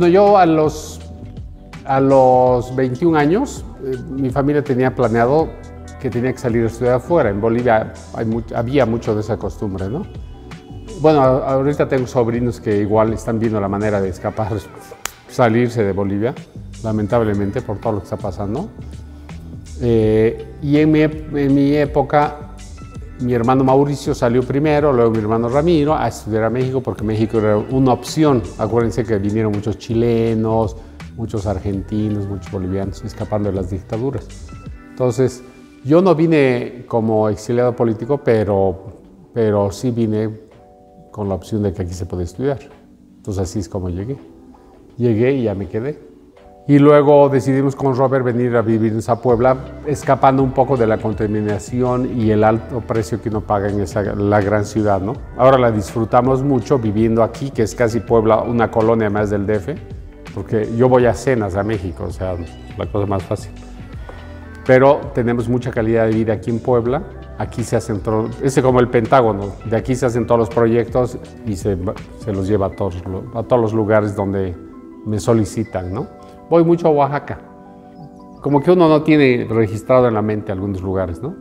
Bueno, yo a los, a los 21 años, eh, mi familia tenía planeado que tenía que salir a estudiar afuera. En Bolivia había mucho de esa costumbre, ¿no? Bueno, ahorita tengo sobrinos que igual están viendo la manera de escapar, salirse de Bolivia, lamentablemente por todo lo que está pasando. Eh, y en mi, en mi época mi hermano Mauricio salió primero, luego mi hermano Ramiro a estudiar a México porque México era una opción. Acuérdense que vinieron muchos chilenos, muchos argentinos, muchos bolivianos escapando de las dictaduras. Entonces, yo no vine como exiliado político, pero, pero sí vine con la opción de que aquí se puede estudiar. Entonces así es como llegué. Llegué y ya me quedé. Y luego decidimos con Robert venir a vivir en esa Puebla, escapando un poco de la contaminación y el alto precio que uno paga en esa, la gran ciudad. ¿no? Ahora la disfrutamos mucho viviendo aquí, que es casi Puebla, una colonia más del DF, porque yo voy a cenas a México, o sea, la cosa más fácil. Pero tenemos mucha calidad de vida aquí en Puebla. Aquí se hacen todos, es como el Pentágono, de aquí se hacen todos los proyectos y se, se los lleva a todos, a todos los lugares donde me solicitan, ¿no? Voy mucho a Oaxaca. Como que uno no tiene registrado en la mente algunos lugares, ¿no?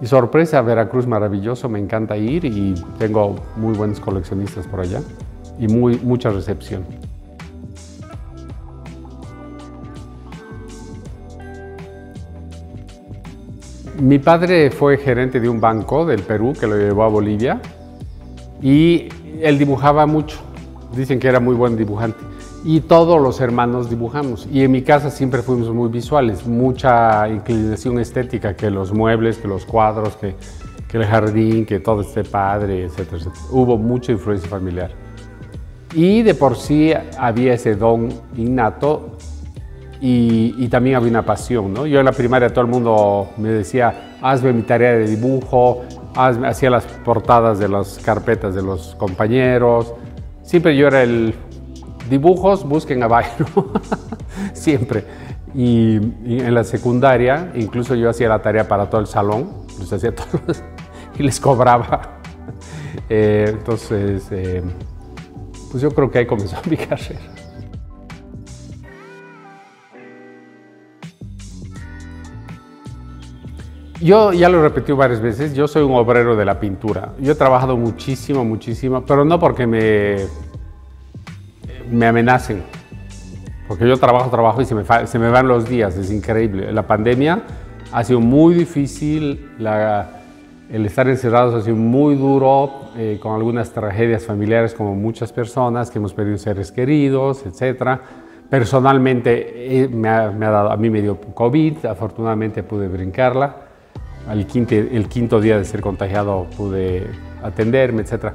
Y sorpresa, Veracruz maravilloso, me encanta ir y tengo muy buenos coleccionistas por allá y muy, mucha recepción. Mi padre fue gerente de un banco del Perú que lo llevó a Bolivia y él dibujaba mucho. Dicen que era muy buen dibujante y todos los hermanos dibujamos. Y en mi casa siempre fuimos muy visuales, mucha inclinación estética, que los muebles, que los cuadros, que, que el jardín, que todo esté padre, etcétera, Hubo mucha influencia familiar. Y de por sí había ese don innato y, y, también había una pasión, ¿no? Yo en la primaria todo el mundo me decía, hazme mi tarea de dibujo, hazme, hacía las portadas de las carpetas de los compañeros. Siempre yo era el Dibujos, busquen a Byron, siempre. Y, en la secundaria, incluso yo hacía la tarea para todo el salón, los hacía todos y les cobraba. Eh, entonces, eh, pues yo creo que ahí comenzó mi carrera. Yo ya lo he repetido varias veces, yo soy un obrero de la pintura. Yo he trabajado muchísimo, muchísimo, pero no porque me me amenacen. Porque yo trabajo, trabajo y se me, se me van los días, es increíble. La pandemia ha sido muy difícil, el estar encerrados ha sido muy duro, eh, con algunas tragedias familiares como muchas personas que hemos perdido seres queridos, etc. Personalmente eh, me, ha, dado, a mí me dio COVID, afortunadamente pude brincarla. Al quinto, el quinto día de ser contagiado pude atenderme, etc.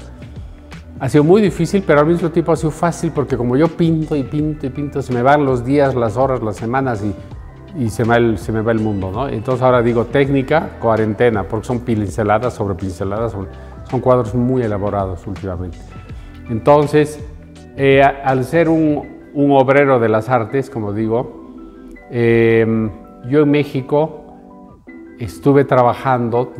Ha sido muy difícil, pero al mismo tiempo ha sido fácil porque como yo pinto y pinto y pinto, se me van los días, las horas, las semanas y, se, me se me va el mundo, ¿no? Entonces ahora digo técnica, cuarentena, porque son pinceladas sobre pinceladas, son, cuadros muy elaborados últimamente. Entonces, eh, al ser un, obrero de las artes, como digo, eh, yo en México estuve trabajando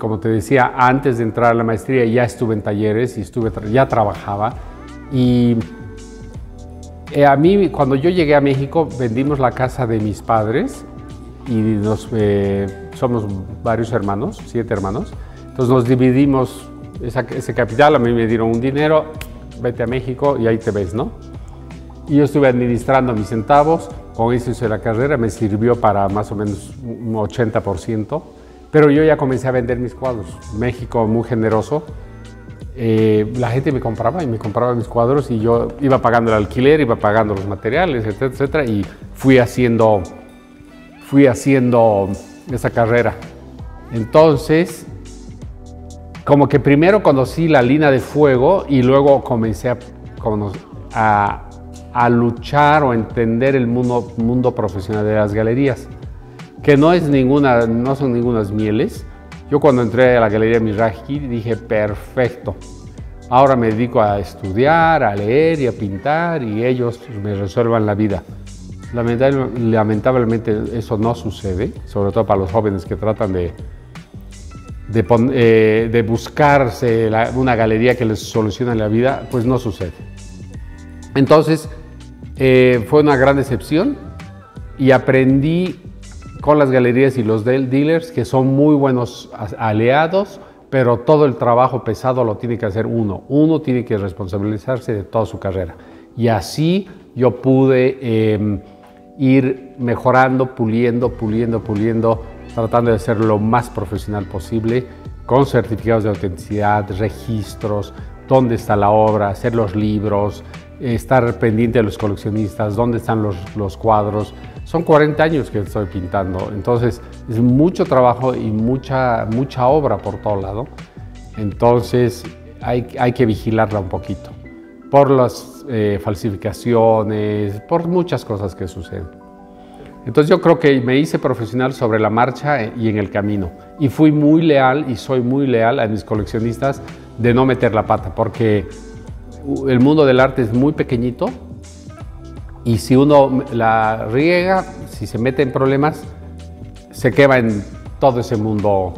como te decía, antes de entrar a la maestría ya estuve en talleres y estuve, ya trabajaba. Y eh, a mí, cuando yo llegué a México, vendimos la casa de mis padres y nos, eh, somos varios hermanos, siete hermanos. Entonces nos dividimos ese capital, a mí me dieron un dinero, vete a México y ahí te ves, ¿no? Y yo estuve administrando mis centavos, con eso hice la carrera, me sirvió para más o menos un 80%. Pero yo ya comencé a vender mis cuadros. México muy generoso. Eh, la gente me compraba y me compraba mis cuadros y yo iba pagando el alquiler, iba pagando los materiales, etcétera, etcétera, y fui haciendo, fui haciendo esa carrera. Entonces, como que primero conocí la línea de fuego y luego comencé a, a, luchar o entender el mundo, mundo profesional de las galerías que no, es ninguna, no son ningunas mieles. Yo cuando entré a la Galería Miraji dije, perfecto, ahora me dedico a estudiar, a leer y a pintar y ellos me resuelvan la vida. Lamentablemente eso no sucede, sobre todo para los jóvenes que tratan de, de, eh, buscarse una galería que les solucione la vida, pues no sucede. Entonces, eh, fue una gran decepción y aprendí con las galerías y los dealers que son muy buenos aliados, pero todo el trabajo pesado lo tiene que hacer uno. Uno tiene que responsabilizarse de toda su carrera. Y así yo pude em, ir mejorando, puliendo, puliendo, puliendo, tratando de ser lo más profesional posible, con certificados de autenticidad, registros, dónde está la obra, hacer los libros, estar pendiente de los coleccionistas, dónde están los, los cuadros. Son 40 años que estoy pintando, entonces es mucho trabajo y mucha, mucha obra por todo lado. Entonces hay, hay que vigilarla un poquito por las eh, falsificaciones, por muchas cosas que suceden. Entonces yo creo que me hice profesional sobre la marcha y en el camino. Y fui muy leal y soy muy leal a mis coleccionistas de no meter la pata, porque el mundo del arte es muy pequeñito y si uno la riega, si se mete en problemas, se quema en todo ese mundo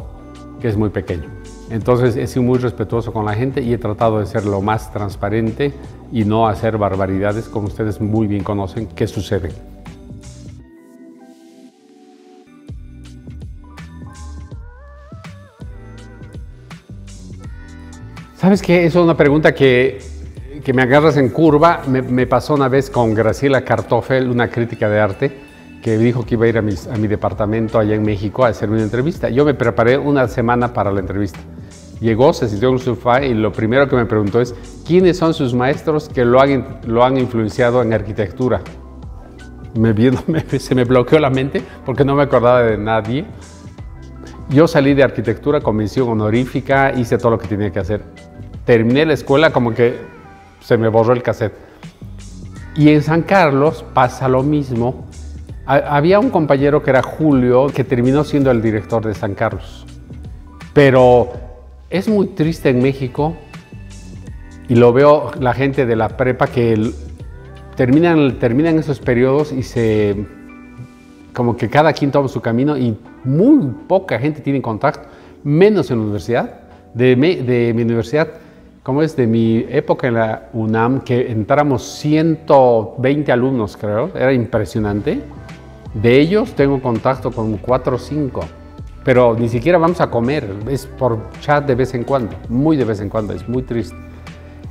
que es muy pequeño. Entonces he sido muy respetuoso con la gente y he tratado de ser lo más transparente y no hacer barbaridades como ustedes muy bien conocen que suceden. ¿Sabes qué? Es una pregunta que que me agarras en curva, me, pasó una vez con Graciela Kartoffel, una crítica de arte, que dijo que iba a ir a, a mi departamento allá en México a hacerme una entrevista. Yo me preparé una semana para la entrevista. Llegó, se sintió en un sofá y lo primero que me preguntó es, ¿quiénes son sus maestros que lo han, lo han influenciado en arquitectura? Me, se me bloqueó la mente porque no me acordaba de nadie. Yo salí de arquitectura con mención honorífica, hice todo lo que tenía que hacer. Terminé la escuela como que se me borró el cassette. Y en San Carlos pasa lo mismo. Había un compañero que era Julio, que terminó siendo el director de San Carlos. Pero es muy triste en México, y lo veo la gente de la prepa que terminan, terminan esos periodos y se como que cada quien toma su camino y muy poca gente tiene contacto, menos en la universidad. De, de mi universidad como es de mi época en la UNAM, que entramos 120 alumnos, creo, era impresionante. De ellos tengo contacto con 4 o 5, pero ni siquiera vamos a comer, es por chat de vez en cuando, muy de vez en cuando, es muy triste.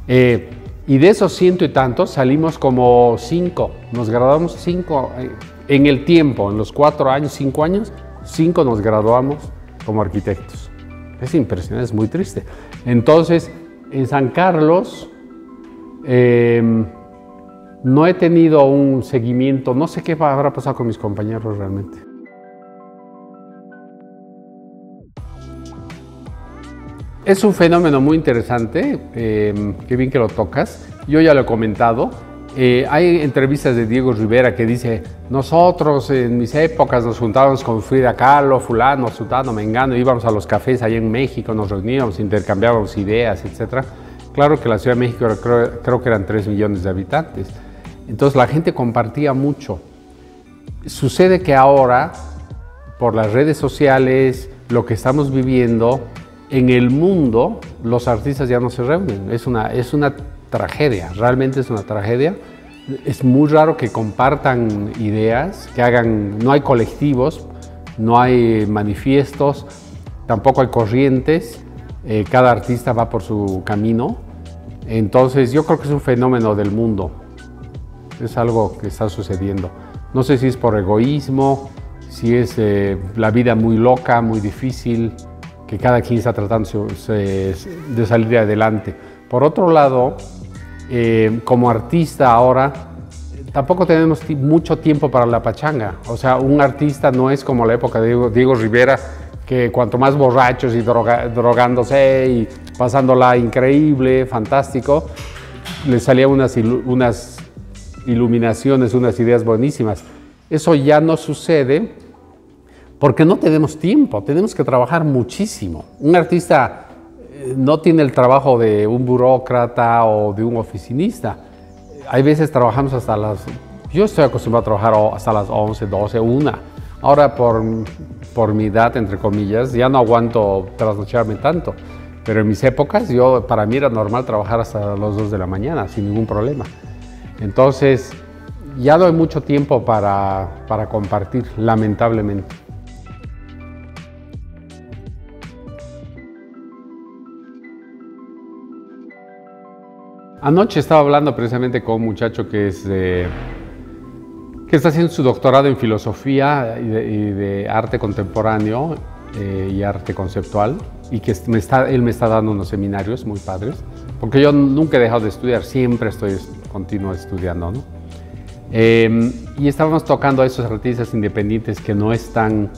Eh, y de esos ciento y tantos salimos como 5, nos graduamos 5 eh, en el tiempo, en los 4 años, 5 años, 5 nos graduamos como arquitectos. Es impresionante, es muy triste. Entonces, en San Carlos em, no he tenido un seguimiento, no sé qué habrá pasado con mis compañeros realmente. Es un fenómeno muy interesante, em, qué bien que lo tocas. Yo ya lo he comentado. Eh, hay entrevistas de Diego Rivera que dice, nosotros en mis épocas nos juntábamos con Frida Kahlo, fulano, sutano, mengano, íbamos a los cafés allá en México, nos reuníamos, intercambiábamos ideas, etc. Claro que la Ciudad de México creo, creo que eran 3 millones de habitantes. Entonces la gente compartía mucho. Sucede que ahora, por las redes sociales, lo que estamos viviendo, en el mundo los artistas ya no se reúnen. Es una, es una tragedia, realmente es una tragedia. Es muy raro que compartan ideas, que hagan, no hay colectivos, no hay manifiestos, tampoco hay corrientes, eh, cada artista va por su camino. Entonces yo creo que es un fenómeno del mundo, es algo que está sucediendo. No sé si es por egoísmo, si es eh, la vida muy loca, muy difícil, que cada quien está tratando de salir adelante. Por otro lado, eh, como artista ahora, tampoco tenemos mucho tiempo para la pachanga. O sea, un artista no es como la época de Diego, Rivera, que cuanto más borrachos y drogándose y pasándola increíble, fantástico, le salían unas, unas iluminaciones, unas ideas buenísimas. Eso ya no sucede porque no tenemos tiempo, tenemos que trabajar muchísimo. Un artista no tiene el trabajo de un burócrata o de un oficinista. Hay veces trabajamos hasta las... Yo estoy acostumbrado a trabajar hasta las 11, 12, 1. Ahora por, por mi edad, entre comillas, ya no aguanto trasnocharme tanto. Pero en mis épocas, yo, para mí era normal trabajar hasta las 2 de la mañana sin ningún problema. Entonces, ya no hay mucho tiempo para, para compartir, lamentablemente. Anoche estaba hablando precisamente con un muchacho que es que está haciendo su doctorado en filosofía y de, arte contemporáneo eh, y arte conceptual y que me está, él me está dando unos seminarios muy padres, porque yo nunca he dejado de estudiar, siempre estoy continuo estudiando, ¿no? Em, y estábamos tocando a esos artistas independientes que no están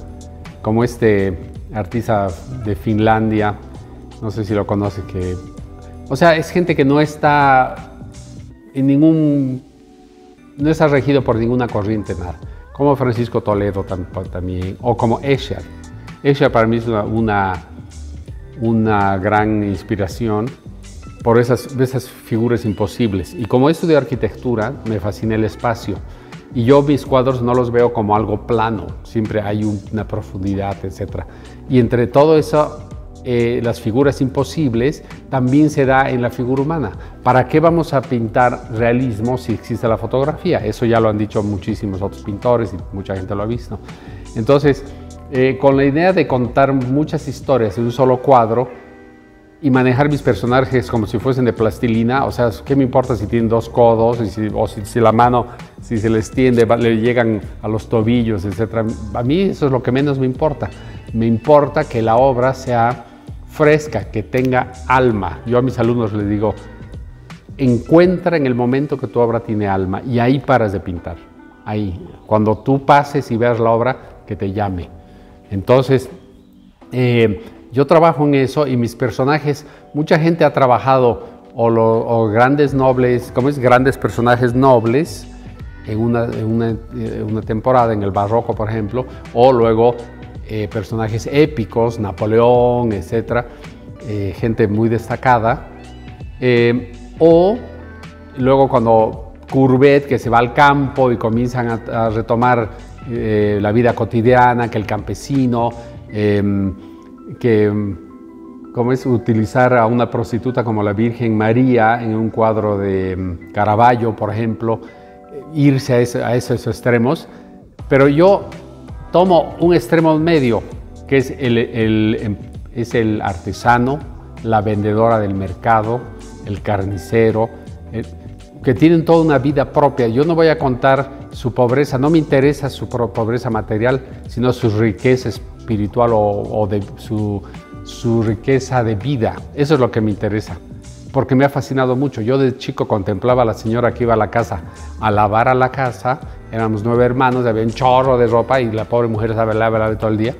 como este artista de Finlandia, no sé si lo conoce, que o sea, es gente que no está en ningún, no está regido por ninguna corriente, nada. Como Francisco Toledo también, o como Escher. Escher para mí es una, una, gran inspiración por esas, esas figuras imposibles. Y como estudio arquitectura, me fascina el espacio. Y yo mis cuadros no los veo como algo plano, siempre hay una profundidad, etc. Y entre todo eso eh, las figuras imposibles, también se da en la figura humana. ¿Para qué vamos a pintar realismo si existe la fotografía? Eso ya lo han dicho muchísimos otros pintores y mucha gente lo ha visto. Entonces, eh, con la idea de contar muchas historias en un solo cuadro y manejar mis personajes como si fuesen de plastilina, o sea, ¿qué me importa si tienen dos codos o si, la mano, si se les tiende, le llegan a los tobillos, etcétera? A mí eso es lo que menos me importa. Me importa que la obra sea fresca, que tenga alma. Yo a mis alumnos les digo, encuentra en el momento que tu obra tiene alma y ahí paras de pintar. Ahí, cuando tú pases y veas la obra, que te llame. Entonces, eh, yo trabajo en eso y mis personajes, mucha gente ha trabajado o, grandes nobles, ¿cómo es? Grandes personajes nobles en una, en una, eh, una temporada, en el barroco, por ejemplo, o luego eh, personajes épicos, Napoleón, etcétera, eh, gente muy destacada. Eh, o luego cuando Courbet, que se va al campo y comienzan a, retomar la vida cotidiana, que el campesino, em, que como es utilizar a una prostituta como la Virgen María en un cuadro de em, Caravaggio, por ejemplo, irse a, a esos extremos. Pero yo tomo un extremo medio, que es el, es el artesano, la vendedora del mercado, el carnicero, que tienen toda una vida propia. Yo no voy a contar su pobreza, no me interesa su pobreza material, sino su riqueza espiritual o, su, su riqueza de vida. Eso es lo que me interesa porque me ha fascinado mucho. Yo de chico contemplaba a la señora que iba a la casa a lavar a la casa, éramos nueve hermanos, había un chorro de ropa y la pobre mujer sabe lavar todo el día,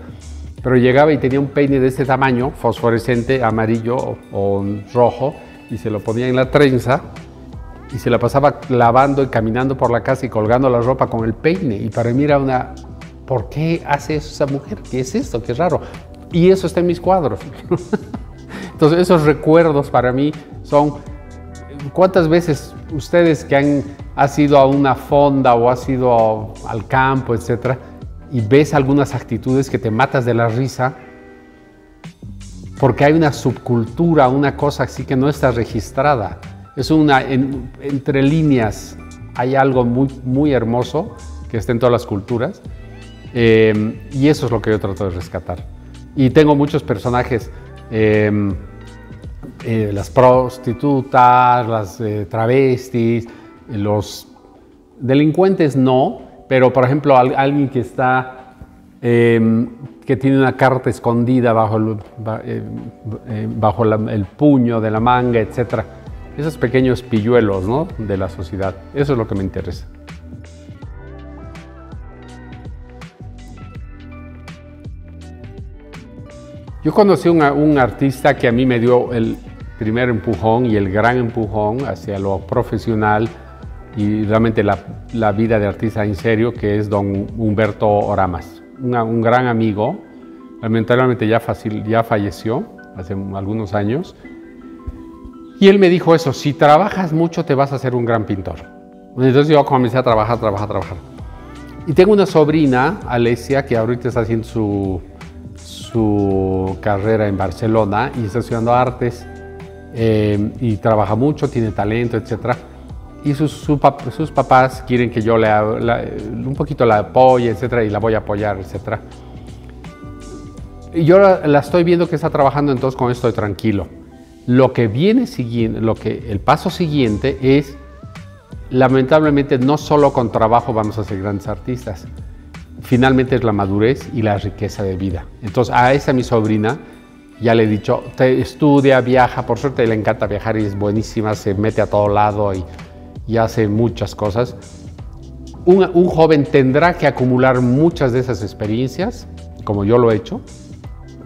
pero llegaba y tenía un peine de este tamaño, fosforescente, amarillo o, rojo, y se lo ponía en la trenza y se la pasaba lavando y caminando por la casa y colgando la ropa con el peine. Y para mí era una, ¿por qué hace eso esa mujer? ¿Qué es esto? Qué raro. Y eso está en mis cuadros. Entonces esos recuerdos para mí son, ¿cuántas veces ustedes que han ha ido a una fonda o has ido al campo, etcétera, y ves algunas actitudes que te matas de la risa? Porque hay una subcultura, una cosa así que no está registrada. Es una, entre líneas, hay algo muy, muy hermoso que está en todas las culturas. Eh, y eso es lo que yo trato de rescatar. Y tengo muchos personajes Em, eh, las prostitutas, las eh, travestis, los delincuentes no, pero por ejemplo alguien que está, em, que tiene una carta escondida bajo el, eh, bajo el puño de la manga, etc. Esos pequeños pilluelos ¿no? de la sociedad, eso es lo que me interesa. Yo conocí a un, artista que a mí me dio el primer empujón y el gran empujón hacia lo profesional y realmente la, vida de artista en serio, que es don Humberto Oramas, un gran amigo. Lamentablemente ya, ya falleció hace algunos años. Y él me dijo eso, si trabajas mucho te vas a ser un gran pintor. Entonces yo comencé a trabajar, trabajar, trabajar. Y tengo una sobrina, Alesia, que ahorita está haciendo su su carrera en Barcelona y está estudiando artes eh, y trabaja mucho, tiene talento, etc. y sus, sus papás quieren que yo le, un poquito la apoye, etcétera, y la voy a apoyar, etcétera. Y yo la, estoy viendo que está trabajando, entonces con esto estoy tranquilo. Lo que viene siguiente, lo que el paso siguiente es, lamentablemente, no solo con trabajo vamos a ser grandes artistas. Finalmente es la madurez y la riqueza de vida. Entonces a esa mi sobrina ya le he dicho, estudia, viaja, por suerte le encanta viajar y es buenísima, se mete a todo lado y, hace muchas cosas. Un, joven tendrá que acumular muchas de esas experiencias, como yo lo he hecho,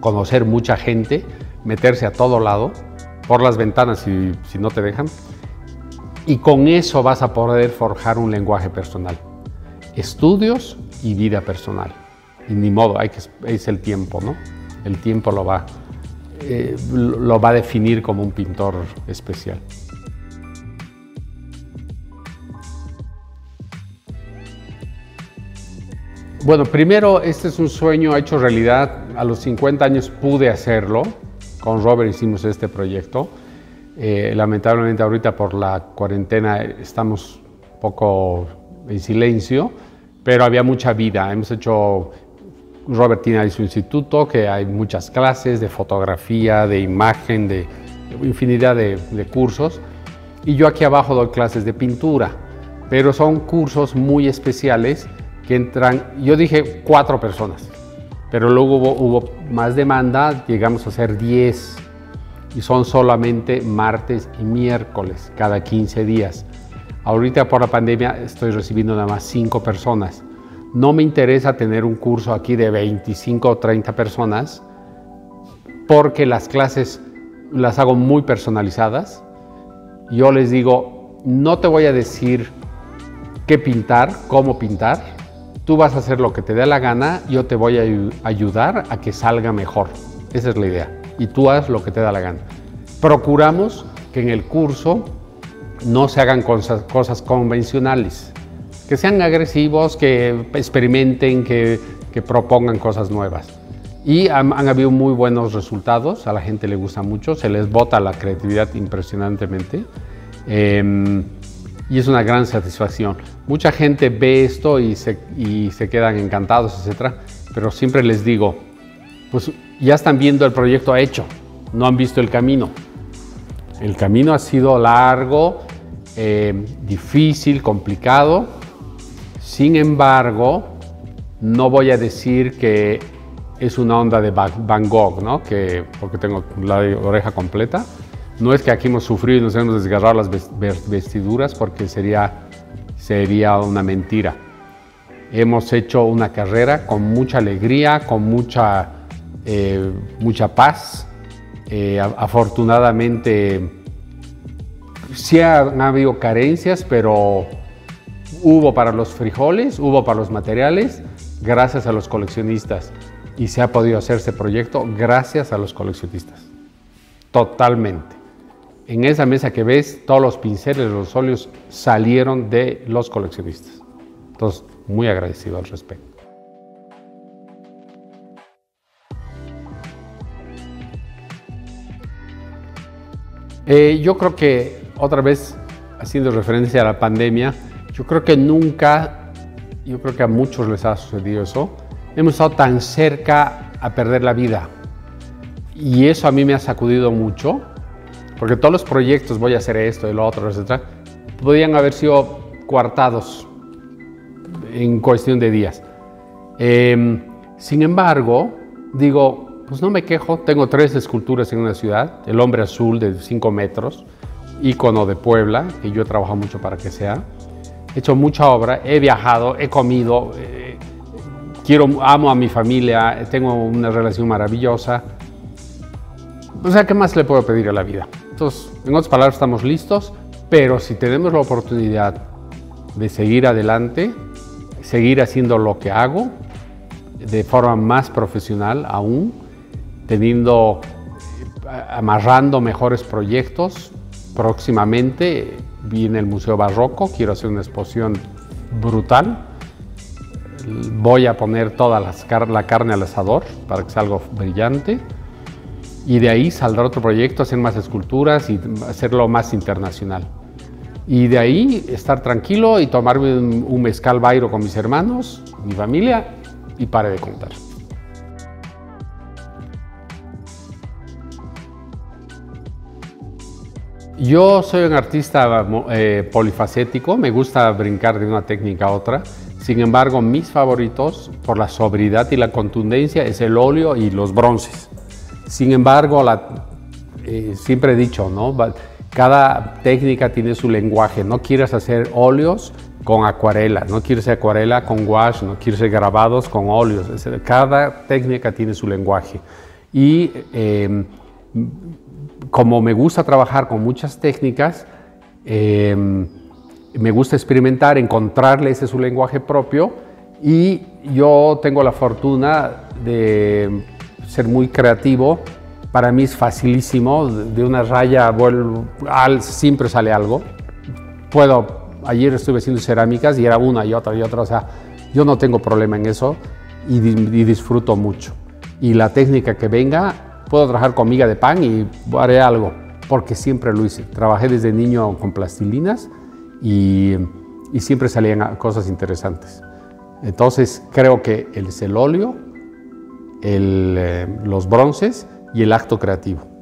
conocer mucha gente, meterse a todo lado, por las ventanas si, si no te dejan, y con eso vas a poder forjar un lenguaje personal. Estudios y vida personal. Y ni modo, hay que, es el tiempo, ¿no? El tiempo lo va eh, lo va a definir como un pintor especial. Bueno, primero, este es un sueño hecho realidad. A los 50 años pude hacerlo. Con Robert hicimos este proyecto. Eh, lamentablemente ahorita por la cuarentena estamos un poco en silencio, pero había mucha vida. Hemos hecho Robert tiene ahí su instituto, que hay muchas clases de fotografía, de imagen, de infinidad de, cursos. Y yo aquí abajo doy clases de pintura, pero son cursos muy especiales que entran, yo dije cuatro personas, pero luego hubo, hubo más demanda, llegamos a ser 10 y son solamente martes y miércoles cada 15 días. Ahorita por la pandemia estoy recibiendo nada más 5 personas. No me interesa tener un curso aquí de 25 o 30 personas porque las clases las hago muy personalizadas. Yo les digo, no te voy a decir qué pintar, cómo pintar. Tú vas a hacer lo que te dé la gana, yo te voy a ayudar a que salga mejor. Esa es la idea. Y tú haz lo que te da la gana. Procuramos que en el curso no se hagan cosas, cosas convencionales que sean agresivos, que experimenten, que, propongan cosas nuevas. Y han, habido muy buenos resultados, a la gente le gusta mucho, se les bota la creatividad impresionantemente em, y es una gran satisfacción. Mucha gente ve esto y se, y se quedan encantados, etc. Pero siempre les digo, pues ya están viendo el proyecto hecho, no han visto el camino. El camino ha sido largo, eh, difícil, complicado, sin embargo, no voy a decir que es una onda de Van Gogh, ¿no? que, porque tengo la oreja completa. No es que aquí hemos sufrido y nos hemos desgarrado las vestiduras porque sería, sería una mentira. Hemos hecho una carrera con mucha alegría, con mucha, eh, mucha paz. Eh, afortunadamente, sí han habido carencias, pero Hubo para los frijoles, hubo para los materiales, gracias a los coleccionistas. Y se ha podido hacer este proyecto gracias a los coleccionistas. Totalmente. En esa mesa que ves, todos los pinceles, los óleos salieron de los coleccionistas. Entonces, muy agradecido al respecto. Eh, yo creo que otra vez, haciendo referencia a la pandemia, yo creo que nunca, yo creo que a muchos les ha sucedido eso, hemos estado tan cerca a perder la vida. Y eso a mí me ha sacudido mucho, porque todos los proyectos, voy a hacer esto y lo otro, etc., podían haber sido coartados en cuestión de días. Em, sin embargo, digo, pues no me quejo, tengo tres esculturas en una ciudad, el hombre azul de 5 metros, ícono de Puebla, que yo he trabajado mucho para que sea, he hecho mucha obra, he viajado, he comido, eh, quiero, amo a mi familia, tengo una relación maravillosa. O sea, ¿qué más le puedo pedir a la vida? Entonces, en otras palabras, estamos listos, pero si tenemos la oportunidad de seguir adelante, seguir haciendo lo que hago de forma más profesional aún, teniendo, amarrando mejores proyectos próximamente, viene el Museo Barroco, quiero hacer una exposición brutal. Voy a poner toda la carne al asador para que salga brillante. Y de ahí saldrá otro proyecto, hacer más esculturas y hacerlo más internacional. Y de ahí estar tranquilo y tomarme un, un mezcal bairo con mis hermanos, mi familia y pare de contar. Yo soy un artista eh, polifacético, me gusta brincar de una técnica a otra. Sin embargo, mis favoritos por la sobriedad y la contundencia es el óleo y los bronces. Sin embargo, eh, siempre he dicho, ¿no? cada técnica tiene su lenguaje. No quieres hacer óleos con acuarela, no quieres hacer acuarela con gouache, no quieres hacer grabados con óleos. Cada técnica tiene su lenguaje. Y eh, como me gusta trabajar con muchas técnicas, em, me gusta experimentar, encontrarle ese su lenguaje propio y yo tengo la fortuna de ser muy creativo. Para mí es facilísimo, de una raya al, siempre sale algo. Puedo, ayer estuve haciendo cerámicas y era una y otra y otra, o sea, yo no tengo problema en eso y, y disfruto mucho. Y la técnica que venga, puedo trabajar con miga de pan y haré algo, porque siempre lo hice. Trabajé desde niño con plastilinas y, siempre salían cosas interesantes. Entonces creo que es el óleo, eh, los bronces y el acto creativo.